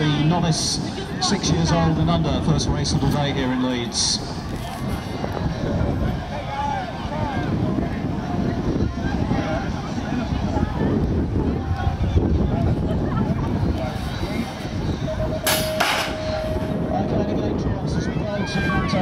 the novice, six years old and under, first race of the day here in Leeds.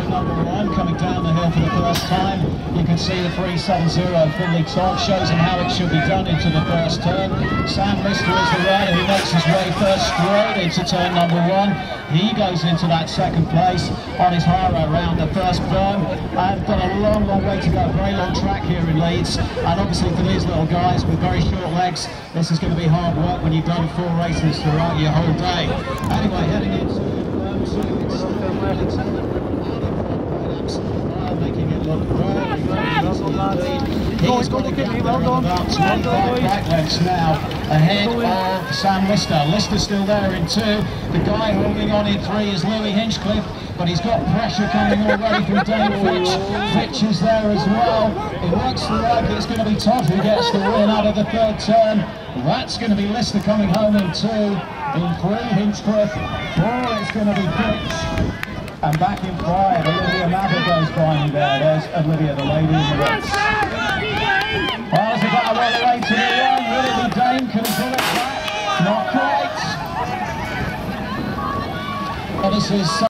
number one coming down the hill for the first time. You can see the 370 Finley Todd shows him how it should be done into the first turn. Sam Lister is the rider who makes his way first straight into turn number one. He goes into that second place on his higher around the first berm. I've got a long, long way to go, very long track here in Leeds. And obviously for these little guys with very short legs, this is going to be hard work when you've done four races throughout your whole day. Anyway, heading into berm two, it's making it look He's got to get 25 back lengths now ahead of Sam Lister. Lister still there in two. The guy holding on in three is Louis Hinchcliffe, but he's got pressure coming already from Dave Fitch. Fitch is there as well. It looks like it's going to be tough who gets the win out of the third turn. That's going to be Lister coming home in two. In three, Hinchcliffe. Four, it's going to be Fitch. And back in five, Olivia Mather goes by me there. There's Olivia, the lady in the red. Well, it's about a well away to the end. Willie Dane can pull it back. Not quite. But this is